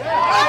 Amém.